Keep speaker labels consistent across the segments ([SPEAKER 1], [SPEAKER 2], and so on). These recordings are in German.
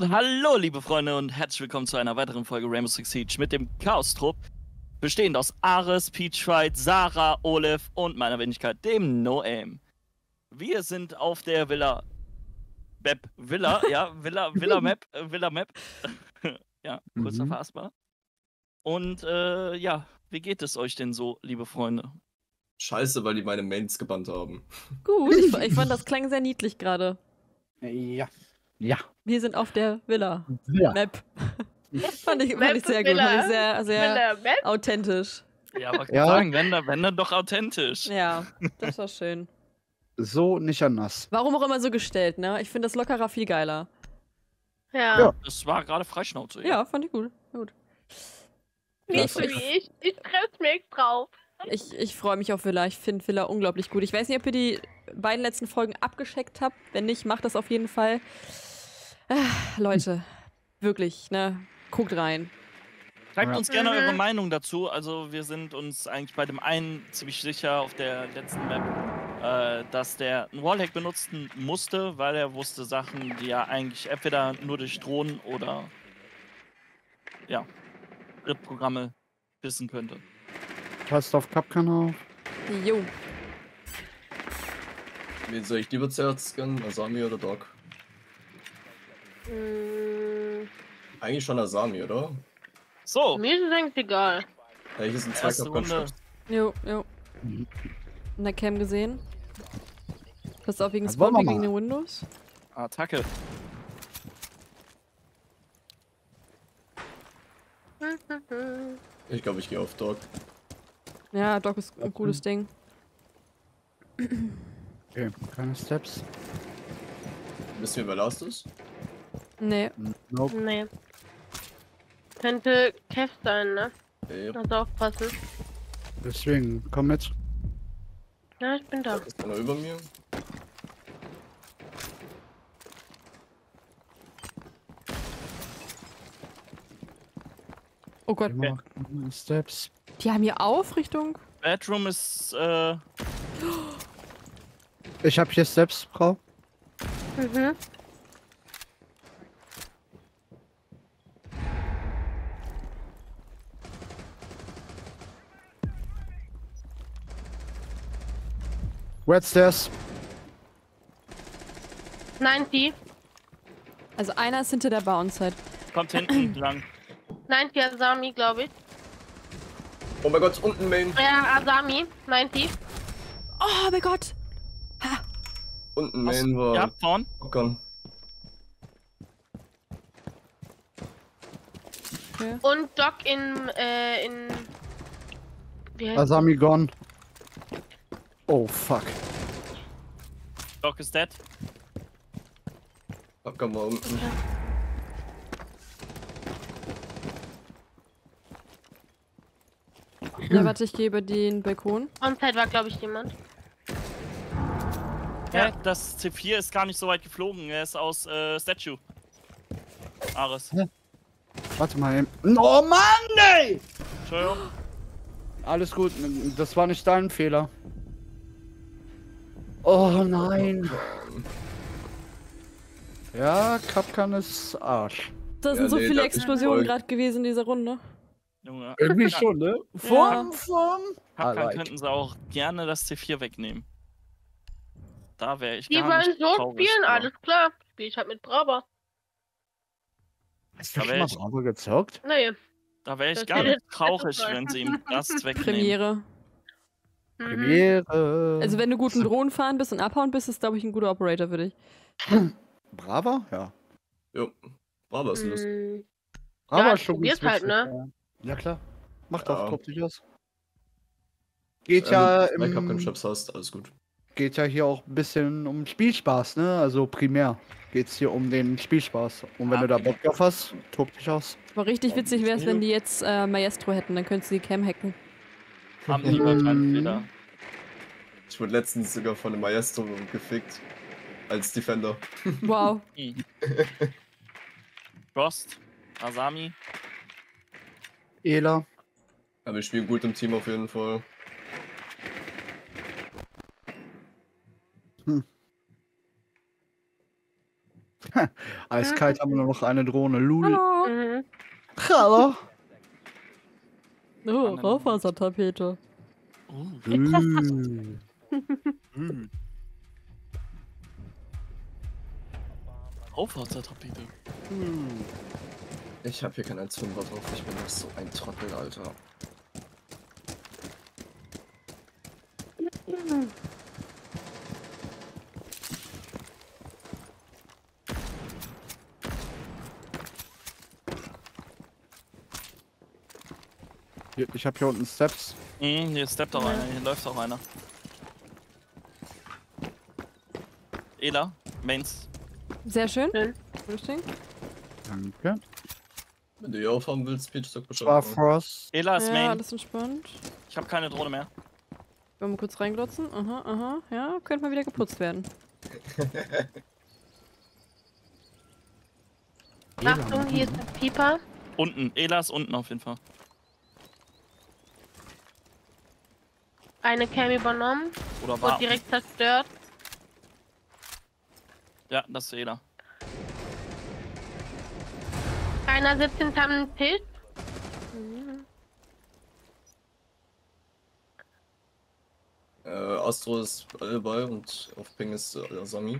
[SPEAKER 1] Und hallo, liebe Freunde, und herzlich willkommen zu einer weiteren Folge Rainbow Six Siege mit dem Chaos-Trupp, bestehend aus Ares, Peachfight, Sarah, Olaf und meiner Wenigkeit, dem No-Aim. Wir sind auf der Villa. Map. Villa, ja, Villa, Villa Map, äh, Villa Map. ja, kurz
[SPEAKER 2] Mhm.
[SPEAKER 1] erfassbar. Und äh, ja, wie geht es euch denn so, liebe Freunde?
[SPEAKER 3] Scheiße, weil die meine Mains gebannt haben.
[SPEAKER 4] Gut, ich, ich fand das klang sehr niedlich gerade.
[SPEAKER 2] Ja. Ja.
[SPEAKER 4] Wir sind auf der Villa.
[SPEAKER 2] Ja.
[SPEAKER 4] Map. fand ich, fand
[SPEAKER 5] Map
[SPEAKER 4] ich sehr gut. Fand ich sehr, sehr
[SPEAKER 5] Villa
[SPEAKER 4] authentisch.
[SPEAKER 1] Ja, aber
[SPEAKER 2] Ja.
[SPEAKER 1] sagen, wenn, dann- wenn dann doch authentisch.
[SPEAKER 4] Ja, das war schön.
[SPEAKER 2] So nicht anders.
[SPEAKER 4] Warum auch immer so gestellt, ne? Ich finde das lockerer viel geiler.
[SPEAKER 5] Ja.
[SPEAKER 2] Ja.
[SPEAKER 1] Das war gerade Freischnauze.
[SPEAKER 4] Ja, fand ich gut. gut.
[SPEAKER 5] Nicht so
[SPEAKER 4] Ich-
[SPEAKER 5] wie ich. Ich treffe mich drauf.
[SPEAKER 4] Ich, ich freue mich auf Villa. Ich finde Villa unglaublich gut. Ich weiß nicht, ob ihr die beiden letzten Folgen abgescheckt habt. Wenn nicht, macht das auf jeden Fall. Ah, Leute, wirklich, ne? Guckt rein.
[SPEAKER 1] Schreibt uns gerne
[SPEAKER 5] Mhm.
[SPEAKER 1] eure Meinung dazu. Also wir sind uns eigentlich bei dem einen ziemlich sicher auf der letzten Map, äh, dass der einen Wallhack benutzen musste, weil er wusste Sachen, die er eigentlich entweder nur durch Drohnen oder ja, Drittprogramme wissen könnte.
[SPEAKER 2] Passt auf Cup-Kanal.
[SPEAKER 4] Jo.
[SPEAKER 3] Wen soll ich lieber zuerst scannen? Asami oder Doc?
[SPEAKER 5] Hm,
[SPEAKER 3] Eigentlich schon Asami, oder?
[SPEAKER 1] So,
[SPEAKER 5] mir ist es eigentlich egal.
[SPEAKER 3] Ja, hier sind zwei
[SPEAKER 1] Erste Runde.
[SPEAKER 3] Cup-Concepts.
[SPEAKER 4] Jo, jo. In der Cam gesehen. Passt auf wegen Spawn gegen
[SPEAKER 2] mal.
[SPEAKER 4] den Windows.
[SPEAKER 1] Attacke.
[SPEAKER 3] Ich glaube, ich gehe auf Doc.
[SPEAKER 4] Ja, Doc ist ein gutes Ding.
[SPEAKER 2] Okay, keine Steps.
[SPEAKER 3] Wissen wir, wer last ist?
[SPEAKER 4] Nee.
[SPEAKER 2] Nope.
[SPEAKER 5] nee. Könnte Kev sein, ne?
[SPEAKER 3] Okay.
[SPEAKER 5] Also aufpassen.
[SPEAKER 2] Deswegen, komm mit.
[SPEAKER 5] Ja, ich bin da.
[SPEAKER 3] Ist einer über mir?
[SPEAKER 4] Oh Gott.
[SPEAKER 2] Immer Steps.
[SPEAKER 4] Die haben hier auf Richtung.
[SPEAKER 1] Bedroom ist äh,
[SPEAKER 2] Ich hab hier Steps, Frau.
[SPEAKER 5] Mhm.
[SPEAKER 2] Red Stairs.
[SPEAKER 5] 90.
[SPEAKER 4] Also einer ist hinter der Bauenside.
[SPEAKER 1] kommt hinten lang.
[SPEAKER 5] 90 Asami, glaube ich.
[SPEAKER 3] Oh mein Gott, unten Main.
[SPEAKER 5] Ja, Asami. 90.
[SPEAKER 4] Oh mein Gott.
[SPEAKER 3] Unten
[SPEAKER 1] Was?
[SPEAKER 3] Main war
[SPEAKER 1] Ja, vorn.
[SPEAKER 3] Popcorn.
[SPEAKER 4] Okay.
[SPEAKER 5] Und Doc in, äh, in. Wie heißt
[SPEAKER 2] Asami gone. Oh, fuck.
[SPEAKER 1] Doc ist dead.
[SPEAKER 3] Popcorn war unten.
[SPEAKER 4] Ja, warte, ich gehe über den Balkon.
[SPEAKER 5] Onside war, glaube ich, jemand.
[SPEAKER 1] Ja. Das C4 ist gar nicht so weit geflogen. Er ist aus äh, Statue. Ares.
[SPEAKER 2] Warte mal eben. Oh Mann, ey!
[SPEAKER 1] Entschuldigung.
[SPEAKER 2] Alles gut, das war nicht dein Fehler. Oh nein. Ja, Kapkan ist Arsch.
[SPEAKER 4] Da
[SPEAKER 3] Ja,
[SPEAKER 4] sind so
[SPEAKER 3] nee,
[SPEAKER 4] viele
[SPEAKER 3] das
[SPEAKER 4] Explosionen gerade gewesen in dieser Runde.
[SPEAKER 1] Junge.
[SPEAKER 2] Irgendwie schon, ne? Form, Form.
[SPEAKER 1] Hakan
[SPEAKER 2] I like.
[SPEAKER 1] könnten sie auch gerne das C4 wegnehmen. Da wäre ich
[SPEAKER 5] Die
[SPEAKER 1] gar
[SPEAKER 5] wollen
[SPEAKER 1] nicht
[SPEAKER 5] so
[SPEAKER 1] traurig
[SPEAKER 5] spielen,
[SPEAKER 1] drüber.
[SPEAKER 5] alles klar. Spiel ich halt mit Brava.
[SPEAKER 2] Hast du
[SPEAKER 1] Da
[SPEAKER 2] schon mal Bravo gezockt?
[SPEAKER 5] Nee.
[SPEAKER 1] Da wäre ich
[SPEAKER 5] Das
[SPEAKER 1] gar nicht traurig, wenn sie ihm das wegnehmen.
[SPEAKER 4] Premiere.
[SPEAKER 5] Mhm.
[SPEAKER 2] Premiere.
[SPEAKER 4] Also wenn du gut in Drohnen fahren bist und abhauen bist, ist glaube ich ein guter Operator für dich.
[SPEAKER 2] Brava? Ja.
[SPEAKER 3] Jo. Bravo ist los.
[SPEAKER 5] Mhm.
[SPEAKER 2] Brava
[SPEAKER 5] Ja,
[SPEAKER 2] ist schon
[SPEAKER 5] probier's halt, ne?
[SPEAKER 2] Ja, klar. Mach
[SPEAKER 3] Ja.
[SPEAKER 2] doch, tob dich aus. Geht
[SPEAKER 3] Wenn
[SPEAKER 2] ja,
[SPEAKER 3] du zwei
[SPEAKER 2] im,
[SPEAKER 3] Cup-Concepts hast, alles gut.
[SPEAKER 2] geht ja hier auch ein bisschen um Spielspaß, ne? Also primär geht's hier um den Spielspaß. Und wenn
[SPEAKER 1] Ah,
[SPEAKER 2] du da. Bock drauf hast, tob dich aus.
[SPEAKER 4] Aber richtig witzig wäre es,
[SPEAKER 3] Ja.
[SPEAKER 4] wenn die jetzt äh, Maestro hätten, dann könntest du die Cam hacken.
[SPEAKER 1] Haben die wahrscheinlich
[SPEAKER 2] Mhm.
[SPEAKER 1] wieder.
[SPEAKER 3] Ich wurde letztens sogar von einem Maestro gefickt. Als Defender.
[SPEAKER 4] Wow.
[SPEAKER 1] Frost, Asami.
[SPEAKER 2] Ela.
[SPEAKER 3] Aber wir spielen gut im Team auf jeden Fall.
[SPEAKER 2] Eiskalt haben wir nur noch eine Drohne. Lul.
[SPEAKER 4] Hallo.
[SPEAKER 5] Mhm.
[SPEAKER 2] Hallo.
[SPEAKER 4] Oh, Raufasertapete.
[SPEAKER 1] Uh,
[SPEAKER 2] Mm.
[SPEAKER 1] uh. Aufwärtsertapete.
[SPEAKER 3] Ich hab hier keinen 1,5er drauf. Ich bin doch so ein Trottel, Alter.
[SPEAKER 2] Ich habe hier unten Steps.
[SPEAKER 1] Mhm, hier steppt auch einer, hier läuft auch einer. Ela, Mains.
[SPEAKER 4] Sehr schön. Richtig.
[SPEAKER 2] Danke.
[SPEAKER 3] Wenn du hier aufhaben willst, Peach, sag Bescheid.
[SPEAKER 2] War Frost.
[SPEAKER 1] Ela ist
[SPEAKER 4] Ja,
[SPEAKER 1] Main.
[SPEAKER 4] alles entspannt.
[SPEAKER 1] Ich habe keine Drohne mehr.
[SPEAKER 4] Wollen wir kurz reinglotzen? Aha, aha. Ja, könnte mal wieder geputzt werden.
[SPEAKER 5] Achtung, hier ist ein Pieper.
[SPEAKER 1] Unten, Ela ist unten auf jeden Fall.
[SPEAKER 5] Eine Cam übernommen.
[SPEAKER 1] Oder war.
[SPEAKER 5] Und direkt zerstört.
[SPEAKER 1] Ja, das ist Ela.
[SPEAKER 5] Einer sitzt hinterm Tisch.
[SPEAKER 3] Äh, Astro ist dabei und auf Ping ist äh, Sami.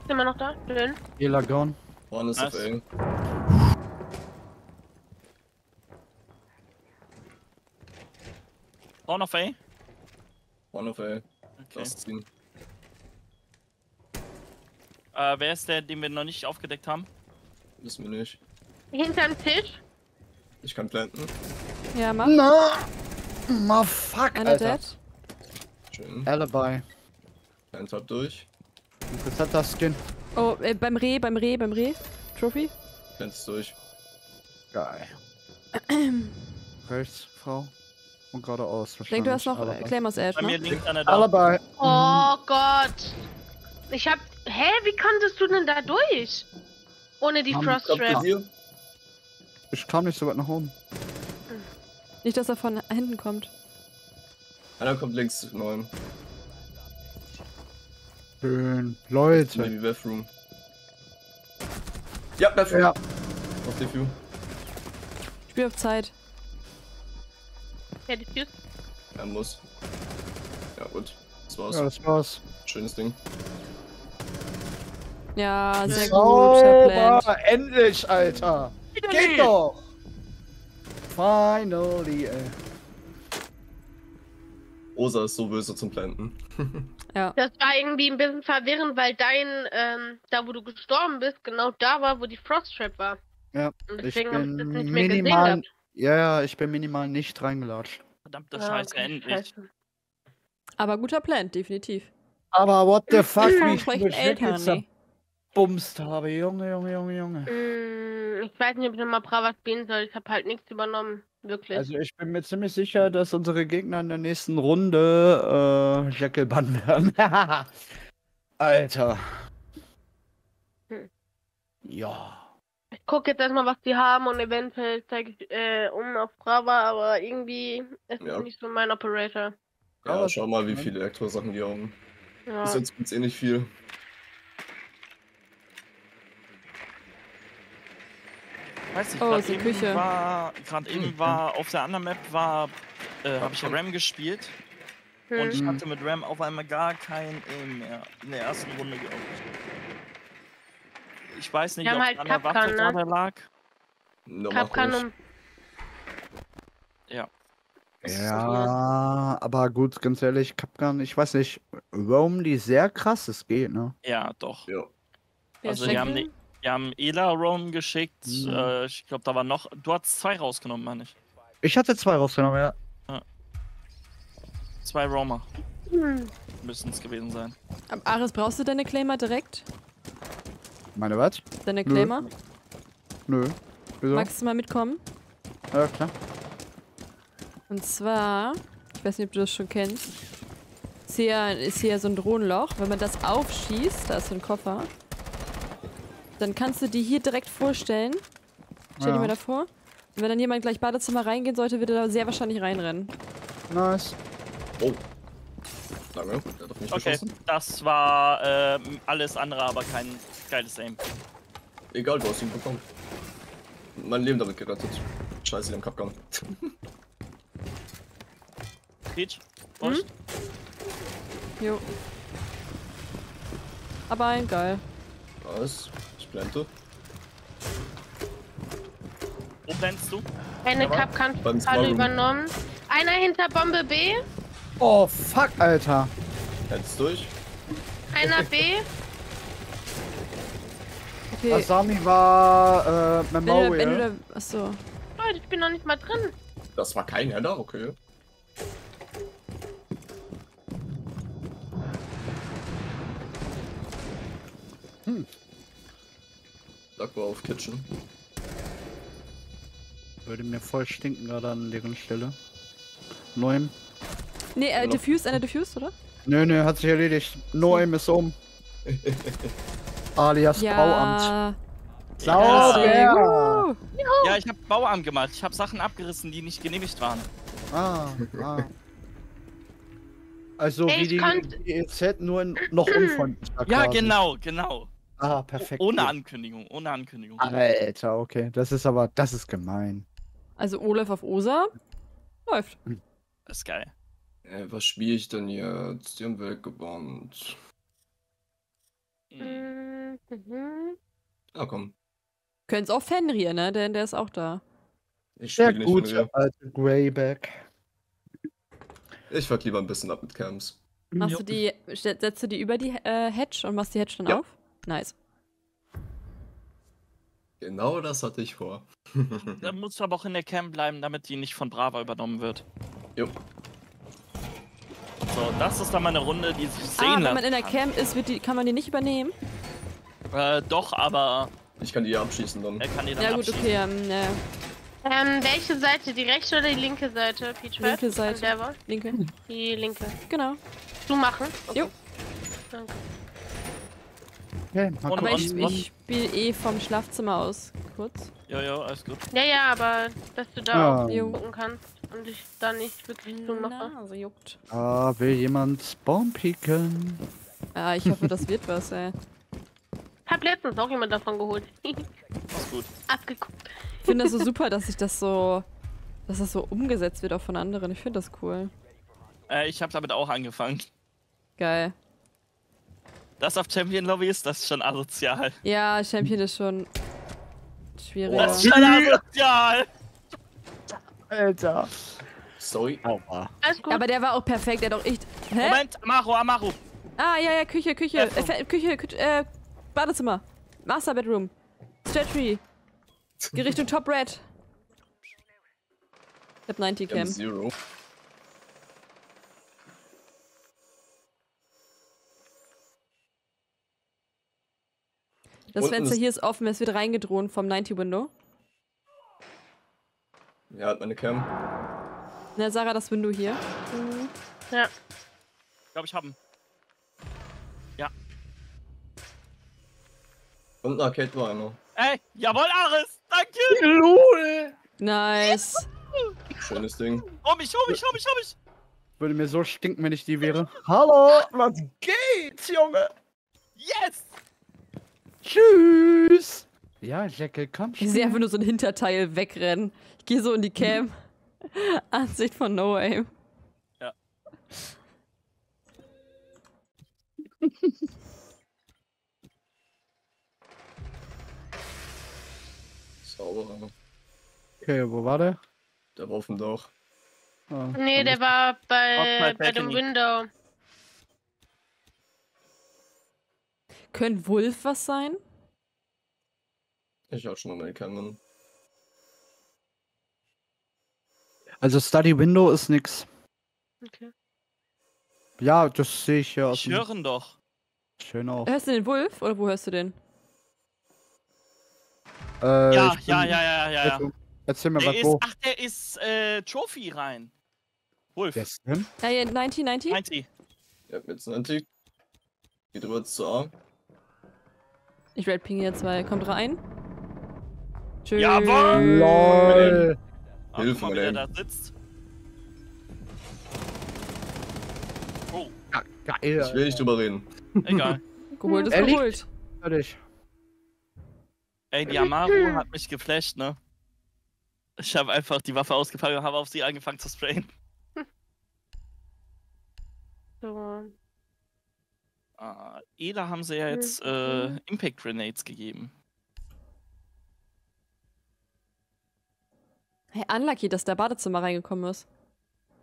[SPEAKER 5] Ist immer noch da? Schön.
[SPEAKER 2] Elagon.
[SPEAKER 3] One ist
[SPEAKER 1] Nice.
[SPEAKER 3] auf A.
[SPEAKER 1] Down auf A?
[SPEAKER 3] One auf A.
[SPEAKER 1] Okay.
[SPEAKER 3] Das ziehen.
[SPEAKER 1] Äh, wer ist der, den wir noch nicht aufgedeckt haben?
[SPEAKER 3] Wissen wir nicht.
[SPEAKER 5] Hinterm Tisch.
[SPEAKER 3] Ich kann planten.
[SPEAKER 4] Ja, mach.
[SPEAKER 2] Na! Ma fuck,
[SPEAKER 4] Einer
[SPEAKER 2] Alter.
[SPEAKER 4] dead.
[SPEAKER 3] Schön.
[SPEAKER 2] Alibi.
[SPEAKER 3] Plant hab durch.
[SPEAKER 2] Interessanter Skin.
[SPEAKER 4] Oh, äh, beim Reh, beim Reh, beim Reh. Trophy.
[SPEAKER 3] Plant ist durch.
[SPEAKER 2] Geil. Rechts, Frau. Und geradeaus.
[SPEAKER 4] Ich denke, du hast noch
[SPEAKER 2] Alibi.
[SPEAKER 4] Claymores Edge,
[SPEAKER 1] Bei mir
[SPEAKER 4] ne?
[SPEAKER 1] links einer da.
[SPEAKER 2] Alibi.
[SPEAKER 5] Oh Gott. Ich hab. Hä? Wie konntest du denn da durch? Ohne die
[SPEAKER 3] der hier?
[SPEAKER 2] Ich kam nicht so weit nach oben.
[SPEAKER 4] Nicht, dass er von hinten kommt.
[SPEAKER 3] Einer kommt links, neun.
[SPEAKER 2] Schön. Leute.
[SPEAKER 3] Maybe Bathroom. Ja, Bathroom.
[SPEAKER 2] Ja.
[SPEAKER 3] Auf die View.
[SPEAKER 4] Spiel auf Zeit.
[SPEAKER 5] Ja, die Tür.
[SPEAKER 3] Er muss. Ja, gut. Das war's.
[SPEAKER 2] Ja, das war's.
[SPEAKER 3] Schönes Ding.
[SPEAKER 4] Ja, sehr gut.
[SPEAKER 2] Endlich, Alter. Geht doch. Finally, ey.
[SPEAKER 3] Rosa ist so böse zum Planten.
[SPEAKER 4] Ja.
[SPEAKER 5] Das war irgendwie ein bisschen verwirrend, weil dein, ähm, da wo du gestorben bist, genau da war, wo die Frost Trap war.
[SPEAKER 2] Ja,
[SPEAKER 5] Und
[SPEAKER 2] ich
[SPEAKER 5] deswegen hab ich
[SPEAKER 2] bin
[SPEAKER 5] das nicht mehr gesehen
[SPEAKER 2] minimal.
[SPEAKER 5] gehabt.
[SPEAKER 2] Ja, ja, ich bin minimal nicht reingelatscht.
[SPEAKER 1] Verdammte
[SPEAKER 5] Ah,
[SPEAKER 1] Scheiße,
[SPEAKER 5] okay,
[SPEAKER 1] endlich.
[SPEAKER 5] scheiße.
[SPEAKER 4] Aber guter Plan, definitiv.
[SPEAKER 2] Aber what the fuck, wie ich die
[SPEAKER 4] Eltern,
[SPEAKER 2] zerbumst habe. Junge, Junge, Junge, Junge.
[SPEAKER 5] Mm, ich weiß nicht, ob ich nochmal Brava spielen soll. Ich habe halt nichts übernommen. Wirklich.
[SPEAKER 2] Also ich bin mir ziemlich sicher, dass unsere Gegner in der nächsten Runde äh, Jekyll bannen werden. Alter.
[SPEAKER 5] Hm.
[SPEAKER 2] Ja.
[SPEAKER 5] Ich gucke jetzt erstmal, was die haben und eventuell zeige ich äh, um auf Brava, aber irgendwie ist es
[SPEAKER 3] Ja.
[SPEAKER 5] nicht so mein Operator.
[SPEAKER 3] Ja,
[SPEAKER 2] Aber-
[SPEAKER 3] schau mal, wie viele Elektrosachen die haben.
[SPEAKER 5] Ja.
[SPEAKER 3] Bis jetzt gibt's eh nicht viel.
[SPEAKER 1] Weiß nicht,
[SPEAKER 4] Oh,
[SPEAKER 1] gerade
[SPEAKER 4] die
[SPEAKER 1] eben
[SPEAKER 4] Küche.
[SPEAKER 1] war, gerade eben
[SPEAKER 3] Mhm.
[SPEAKER 1] war auf der anderen Map war, äh, habe ich ja Ram gespielt und
[SPEAKER 5] Hm.
[SPEAKER 1] ich
[SPEAKER 2] Mhm.
[SPEAKER 1] hatte mit Ram auf einmal gar kein Aim mehr in der ersten Runde glaube ich. Ich weiß nicht,
[SPEAKER 5] Wir
[SPEAKER 1] ob
[SPEAKER 5] halt
[SPEAKER 1] an der
[SPEAKER 5] Kapkan,
[SPEAKER 1] Waffe
[SPEAKER 5] ne?
[SPEAKER 1] gerade lag.
[SPEAKER 3] No, mach
[SPEAKER 5] um.
[SPEAKER 2] Ja, aber gut, ganz ehrlich, Kapkan, ich weiß nicht, Rome, die sehr krass es geht, ne?
[SPEAKER 1] Ja, doch.
[SPEAKER 3] Ja.
[SPEAKER 1] Also die haben, die, die haben Ela Roam geschickt.
[SPEAKER 2] Mhm.
[SPEAKER 1] Äh, ich glaube, da war noch. Du hast zwei rausgenommen, meine ich.
[SPEAKER 2] Ich hatte zwei rausgenommen, ja.
[SPEAKER 1] Zwei Roamer
[SPEAKER 5] Hm.
[SPEAKER 1] müssen es gewesen sein.
[SPEAKER 4] Am Ares, brauchst du deine Claimer direkt?
[SPEAKER 2] Meine was?
[SPEAKER 4] Deine
[SPEAKER 2] Nö.
[SPEAKER 4] Claimer?
[SPEAKER 2] Nö. Wieso?
[SPEAKER 4] Magst du mal mitkommen?
[SPEAKER 2] Ja, klar.
[SPEAKER 4] Und zwar, ich weiß nicht, ob du das schon kennst, ist hier, ist hier so ein Drohnenloch. Wenn man das aufschießt, da ist so ein Koffer, dann kannst du die hier direkt vorstellen. Stell dir
[SPEAKER 2] Ja.
[SPEAKER 4] mal davor. Und wenn dann jemand gleich Badezimmer reingehen sollte, wird er da sehr wahrscheinlich reinrennen.
[SPEAKER 2] Nice.
[SPEAKER 3] Oh. Mich
[SPEAKER 1] Okay,
[SPEAKER 3] geschossen.
[SPEAKER 1] das war ähm, alles andere, aber kein geiles Aim.
[SPEAKER 3] Egal, du hast ihn bekommen. Mein Leben damit gerettet. Scheiße, den Kapkan.
[SPEAKER 1] Peach?
[SPEAKER 4] Hm?
[SPEAKER 1] Wurscht?
[SPEAKER 4] Jo. Aber ein geil.
[SPEAKER 3] Was? Ich blende.
[SPEAKER 1] Wo blendest du?
[SPEAKER 5] Eine
[SPEAKER 3] Aber
[SPEAKER 5] Cup kann
[SPEAKER 3] beim
[SPEAKER 5] Falle
[SPEAKER 3] Small Room.
[SPEAKER 5] übernommen. Einer hinter Bombe B,
[SPEAKER 2] Oh, fuck, Alter.
[SPEAKER 3] Jetzt durch.
[SPEAKER 5] einer B.
[SPEAKER 4] Okay.
[SPEAKER 2] Asami war äh,
[SPEAKER 4] wenn du,
[SPEAKER 2] Memorial.
[SPEAKER 4] wenn du da, achso.
[SPEAKER 5] Leute, ich bin noch nicht mal drin.
[SPEAKER 3] Das war kein Header, okay.
[SPEAKER 2] Hm.
[SPEAKER 3] Lag war auf Kitchen.
[SPEAKER 2] Würde mir voll stinken gerade an deren Stelle. Neuem.
[SPEAKER 4] Nee, äh, diffused, einer diffused, oder?
[SPEAKER 2] Nö, nö, hat sich erledigt. Neuem ist um. Alias Bauamt.
[SPEAKER 4] Ja.
[SPEAKER 2] Sauber!
[SPEAKER 4] Ja.
[SPEAKER 1] Ja, ich habe Bauamt gemacht. Ich habe Sachen abgerissen, die nicht genehmigt waren.
[SPEAKER 2] Ah, ah. Also
[SPEAKER 5] Ey,
[SPEAKER 2] wie
[SPEAKER 5] ich
[SPEAKER 2] die
[SPEAKER 5] konnt-
[SPEAKER 2] EZ nur in noch unfreundlicher
[SPEAKER 1] Ja,
[SPEAKER 2] quasi.
[SPEAKER 1] genau, genau.
[SPEAKER 2] Ah, perfekt.
[SPEAKER 1] Ohne Ankündigung, ohne Ankündigung.
[SPEAKER 2] Alter, okay. Das ist aber, das ist gemein.
[SPEAKER 4] Also Olaf auf Osa. Läuft.
[SPEAKER 1] Das ist geil.
[SPEAKER 3] Ey, was spiele ich denn jetzt? Die haben weggebannt.
[SPEAKER 1] Mhm.
[SPEAKER 3] Ah, komm.
[SPEAKER 4] Könnt's auch Fenrir, ne? Denn der ist auch da.
[SPEAKER 3] Ich
[SPEAKER 2] Sehr gut, alte Greyback.
[SPEAKER 3] Ich fuck lieber ein bisschen ab mit Camps.
[SPEAKER 4] Machst du die, setzt du die über die äh, Hedge und machst die Hedge dann
[SPEAKER 3] Ja.
[SPEAKER 4] auf? Nice.
[SPEAKER 3] Genau das hatte ich vor.
[SPEAKER 1] Da musst du aber auch in der Cam bleiben, damit die nicht von Brava übernommen wird.
[SPEAKER 3] Jo.
[SPEAKER 1] So, das ist dann mal eine Runde, die sich sehen
[SPEAKER 4] Ah, wenn man in der. Camp ist, wird die, kann man die nicht übernehmen?
[SPEAKER 1] Äh, doch, aber
[SPEAKER 3] Ich kann die ja abschießen dann.
[SPEAKER 1] er kann die dann
[SPEAKER 4] Ja gut,
[SPEAKER 1] abschießen.
[SPEAKER 4] okay. Ähm, ja.
[SPEAKER 5] Ähm, welche Seite? Die rechte oder die linke Seite? Peach
[SPEAKER 4] Linke Seite.
[SPEAKER 5] war?
[SPEAKER 4] Linke.
[SPEAKER 5] Die linke.
[SPEAKER 4] Genau.
[SPEAKER 5] Du machen? Okay.
[SPEAKER 4] Jo.
[SPEAKER 5] Danke.
[SPEAKER 2] Okay, mal
[SPEAKER 1] Und-
[SPEAKER 4] Aber ich, ich spiele eh vom Schlafzimmer aus. Kurz.
[SPEAKER 1] Jo, jo, alles gut.
[SPEAKER 5] Ja, ja, aber dass du da
[SPEAKER 2] Ja.
[SPEAKER 5] auch gucken kannst und ich da nicht wirklich zumache.
[SPEAKER 4] Nase juckt.
[SPEAKER 2] Ah, will jemand Spawn pieken?
[SPEAKER 4] Ah, ich hoffe, das wird was, ey.
[SPEAKER 5] Hab letztens auch jemand davon geholt.
[SPEAKER 1] Ist gut.
[SPEAKER 5] Abgeguckt.
[SPEAKER 4] Ich finde das so super, dass sich das so, dass das so umgesetzt wird auch von anderen. Ich finde das cool.
[SPEAKER 1] Äh, ich habe damit auch angefangen.
[SPEAKER 4] Geil.
[SPEAKER 1] Das auf Champion Lobby ist, das ist schon asozial.
[SPEAKER 4] Ja, Champion ist schon schwierig.
[SPEAKER 1] Das ist schon asozial.
[SPEAKER 2] Alter.
[SPEAKER 3] Sorry.
[SPEAKER 2] Aua.
[SPEAKER 5] Alles gut.
[SPEAKER 4] Aber der war auch perfekt, der hat auch echt. Hä?
[SPEAKER 1] Moment, Amaro, Amaro.
[SPEAKER 4] Ah, ja, ja, Küche, Küche. Äh, Küche, Küche, äh, Badezimmer. Master Bedroom. Stretchery. Geh Richtung Top Red. Ich hab 90
[SPEAKER 3] Cam. Zero.
[SPEAKER 4] Das
[SPEAKER 3] Unten
[SPEAKER 4] Fenster
[SPEAKER 3] ist-
[SPEAKER 4] hier ist offen, es wird reingedroht vom 90 Window.
[SPEAKER 3] Ja, hat meine Cam.
[SPEAKER 4] Na, Sarah, das Window hier.
[SPEAKER 5] ja.
[SPEAKER 1] Ich glaube, ich hab ihn.
[SPEAKER 3] Und ein Arcade war einer.
[SPEAKER 1] Ey, jawohl, Ares. Danke.
[SPEAKER 2] LOL!
[SPEAKER 4] Nice.
[SPEAKER 3] Schönes Ding.
[SPEAKER 1] Um mich, um mich, um mich, um mich.
[SPEAKER 2] Würde mir so stinken, wenn ich die wäre. Hallo, was geht's, Junge?
[SPEAKER 1] Yes.
[SPEAKER 2] Tschüss! Ja, Jackie, komm
[SPEAKER 4] Ich sehe einfach nur so ein Hinterteil wegrennen. Ich gehe so in die Cam. Ansicht von No Aim.
[SPEAKER 3] Sauber.
[SPEAKER 2] Okay, wo war der?
[SPEAKER 3] Der war auf dem Dach.
[SPEAKER 2] Ah,
[SPEAKER 5] Nee, der war bei, bei dem. Window.
[SPEAKER 4] Könnte Wolf was sein?
[SPEAKER 3] Ich auch schon mal meine Cam an.
[SPEAKER 2] Also Study Window ist nix.
[SPEAKER 5] Okay.
[SPEAKER 2] Ja, das sehe ich ja aus
[SPEAKER 1] Ich
[SPEAKER 2] dem
[SPEAKER 1] höre ihn doch.
[SPEAKER 2] Schön auch.
[SPEAKER 4] Hörst du den Wolf oder wo hörst du den?
[SPEAKER 2] Äh,
[SPEAKER 1] Ja, ja, ja, ja, ja, ja.
[SPEAKER 2] Erzähl mir
[SPEAKER 1] Der
[SPEAKER 2] was,
[SPEAKER 1] ist,
[SPEAKER 2] wo.
[SPEAKER 1] ach, der ist äh, Trophy rein. Wolf.
[SPEAKER 2] Ist drin?
[SPEAKER 4] Ja, ja, 90, 90?
[SPEAKER 1] 90.
[SPEAKER 3] Ja, jetzt 90. Geht rüber zu A.
[SPEAKER 4] Ich red ping hier zwei. Kommt rein. Tschüss.
[SPEAKER 1] Jawohl!
[SPEAKER 2] LOL!
[SPEAKER 1] Ach,
[SPEAKER 3] Hilfe,
[SPEAKER 1] guck mal, wie der da sitzt. Oh,
[SPEAKER 2] Geil.
[SPEAKER 3] Ich will nicht drüber reden.
[SPEAKER 1] Egal.
[SPEAKER 4] Geholt ist
[SPEAKER 2] Ehrlich?
[SPEAKER 4] geholt.
[SPEAKER 2] Fertig.
[SPEAKER 1] Ey, die Amaru hat mich geflasht, ne? Ich habe einfach die Waffe ausgepackt und habe auf sie angefangen zu sprayen.
[SPEAKER 5] So.
[SPEAKER 1] Ah, Ela haben sie ja jetzt äh, Impact Grenades gegeben.
[SPEAKER 4] Hey, unlucky, dass der Badezimmer reingekommen ist.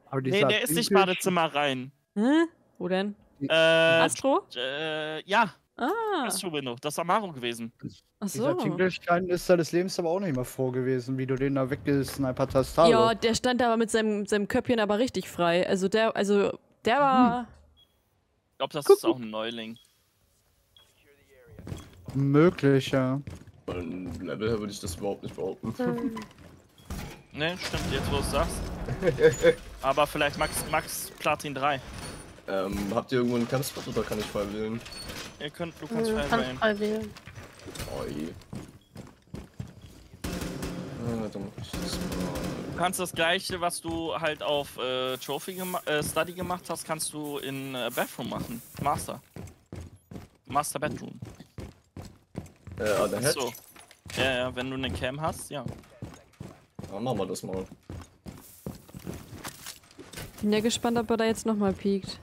[SPEAKER 2] Aber
[SPEAKER 1] Nee, der ist nicht Badezimmer rein.
[SPEAKER 4] Hä? Wo denn?
[SPEAKER 1] Äh,
[SPEAKER 4] Astro?
[SPEAKER 1] äh, ja,
[SPEAKER 4] Ah,
[SPEAKER 1] Astro Window. Das ist Amaru gewesen.
[SPEAKER 4] ach
[SPEAKER 2] Dieser. Tinkelstein ist da des Lebens aber auch nicht mehr vor gewesen, wie du den da weggesnipert hast. Hallo.
[SPEAKER 4] Ja, der stand aber mit seinem, seinem Köpfchen aber richtig frei. Also der, also der war.
[SPEAKER 1] Ich glaube, das
[SPEAKER 4] Guck,
[SPEAKER 1] ist auch ein Neuling.
[SPEAKER 2] Möglich, ja.
[SPEAKER 3] Von Level würde ich das überhaupt nicht behaupten.
[SPEAKER 1] Ne, stimmt, jetzt wo du es sagst. Aber vielleicht Max, Max Platin 3.
[SPEAKER 3] ähm, habt ihr irgendwo einen Campspot oder kann ich frei wählen?
[SPEAKER 1] Ihr könnt, du kannst
[SPEAKER 5] Hm,
[SPEAKER 1] frei wählen.
[SPEAKER 5] frei wählen.
[SPEAKER 3] Oh je.
[SPEAKER 1] Du kannst das gleiche, was du halt auf äh, Trophy gema äh, Study gemacht hast, kannst du in äh, Bathroom machen. Master. Master Bedroom.
[SPEAKER 3] Äh, ah, der Hedge?
[SPEAKER 1] So. Ja, ja, wenn du eine Cam hast, ja.
[SPEAKER 3] Ah, machen wir das mal.
[SPEAKER 4] Bin ja gespannt, ob er da jetzt nochmal piekt.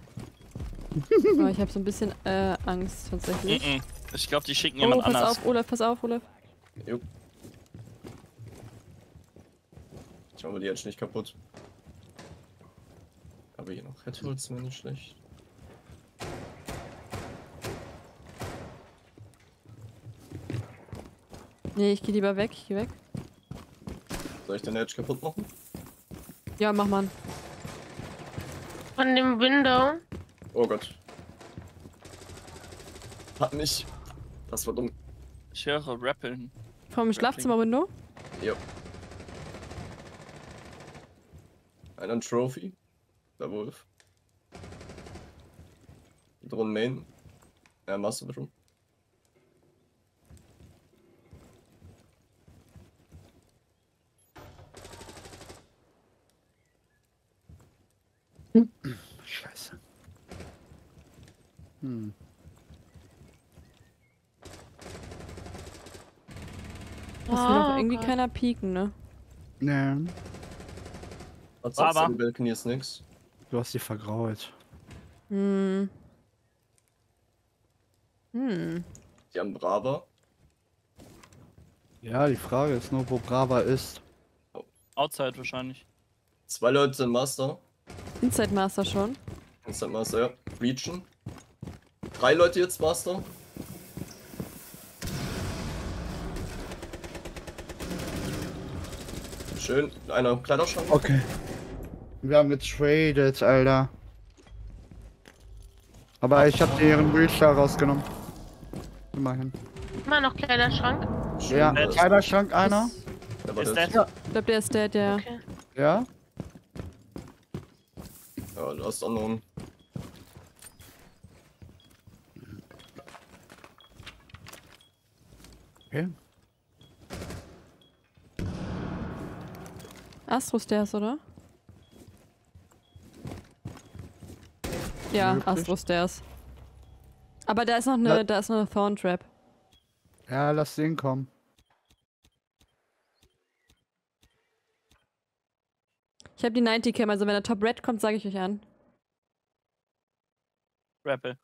[SPEAKER 4] Aber ich habe so ein bisschen äh, Angst tatsächlich.
[SPEAKER 1] Mm -mm. Ich glaube, die schicken
[SPEAKER 4] Oh,
[SPEAKER 1] jemand
[SPEAKER 4] pass
[SPEAKER 1] anders.
[SPEAKER 4] auf, Olaf, pass auf, Olaf.
[SPEAKER 3] Jo. Ich mache die jetzt nicht kaputt. Aber hier noch Headholz wäre nicht schlecht.
[SPEAKER 4] Nee, ich gehe lieber weg, ich geh weg.
[SPEAKER 3] Soll ich den Hedge kaputt machen?
[SPEAKER 4] Ja, mach mal.
[SPEAKER 5] Von dem Window.
[SPEAKER 3] Oh Gott. Hat nicht. Das war dumm.
[SPEAKER 1] Ich höre Rappeln.
[SPEAKER 4] Vom Schlafzimmer-Window?
[SPEAKER 3] Jo. Einer Trophy. Der Wolf. Drum Main. Ja, Master Bedroom.
[SPEAKER 2] Hm.
[SPEAKER 4] Das will doch
[SPEAKER 5] Oh
[SPEAKER 4] irgendwie
[SPEAKER 5] Gott.
[SPEAKER 4] keiner pieken, ne?
[SPEAKER 2] Nee,
[SPEAKER 3] Was sagst
[SPEAKER 1] Aber-
[SPEAKER 3] du, Balcony ist nix.
[SPEAKER 2] du hast die vergrault.
[SPEAKER 4] Hm. Hm.
[SPEAKER 3] Die haben Brava.
[SPEAKER 2] Ja, die Frage ist nur, wo Brava ist.
[SPEAKER 1] Outside wahrscheinlich.
[SPEAKER 3] Zwei Leute im Master.
[SPEAKER 4] Inside Master schon.
[SPEAKER 3] Instant Master, ja. Region. Drei Leute jetzt Master. Schön. Einer im Kleiderschrank.
[SPEAKER 2] Okay. Wir haben getradet, Alter. Aber ich habe ihren Breacher rausgenommen. Immerhin.
[SPEAKER 5] Immer noch Kleiderschrank.
[SPEAKER 3] Schön,
[SPEAKER 2] Ja,
[SPEAKER 3] äh,
[SPEAKER 2] Kleiderschrank einer.
[SPEAKER 3] der war
[SPEAKER 1] Ist
[SPEAKER 3] der-
[SPEAKER 1] der?
[SPEAKER 4] Ich glaube, der ist der, der.
[SPEAKER 5] Okay.
[SPEAKER 2] Ja.
[SPEAKER 3] Ja, du hast anderen.
[SPEAKER 2] Okay.
[SPEAKER 4] Astro Stairs, oder? Ja,
[SPEAKER 2] Möglich.
[SPEAKER 4] Astro Stairs. Aber da ist noch eine, da ist noch eine Thorn Trap.
[SPEAKER 2] Ja, lass den kommen.
[SPEAKER 4] Ich habe die 90 Cam, also wenn der Top Red kommt, sage ich euch an.
[SPEAKER 1] Rappel.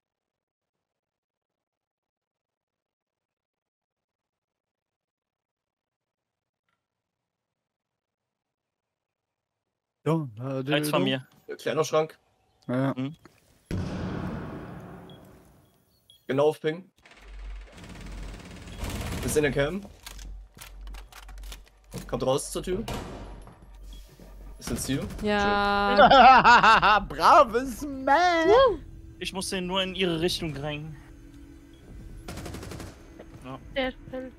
[SPEAKER 2] Ja, äh,
[SPEAKER 1] Rechts von mir.
[SPEAKER 3] Der Kleiderschrank.
[SPEAKER 2] Ja.
[SPEAKER 3] Genau auf Ping. Ist in der Cam. Kommt raus zur Tür. Ist jetzt hier.
[SPEAKER 4] Ja.
[SPEAKER 2] Braves Man!
[SPEAKER 1] Ich muss den nur in ihre Richtung drängen.
[SPEAKER 5] Sehr schön.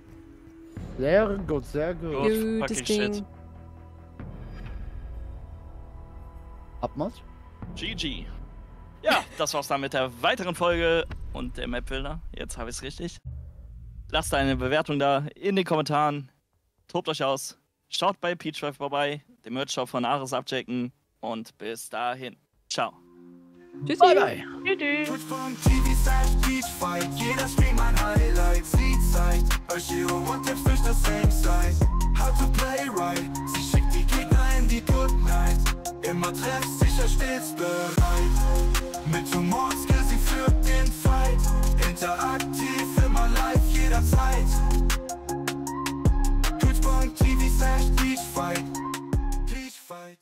[SPEAKER 2] Sehr gut, sehr gut.
[SPEAKER 1] Gut.
[SPEAKER 4] Gutes
[SPEAKER 1] fucking shit.
[SPEAKER 2] Abmaß.
[SPEAKER 1] GG. Ja, das war's dann mit der weiteren Folge und der Map Builder. Jetzt habe ich es richtig. Lasst eine Bewertung da in den Kommentaren. Tobt euch aus. Schaut bei Peach Drive vorbei, dem Merch-Shop von Ares abchecken und bis dahin. Ciao.
[SPEAKER 4] Tschüssi.
[SPEAKER 2] Bye bye.
[SPEAKER 6] Tschüssi.
[SPEAKER 7] How to play
[SPEAKER 6] right. Sie schickt die Gegner in die Good Night. Immer treffsicher, stets bereit. Mit Humor, sie führt den Fight. Interaktiv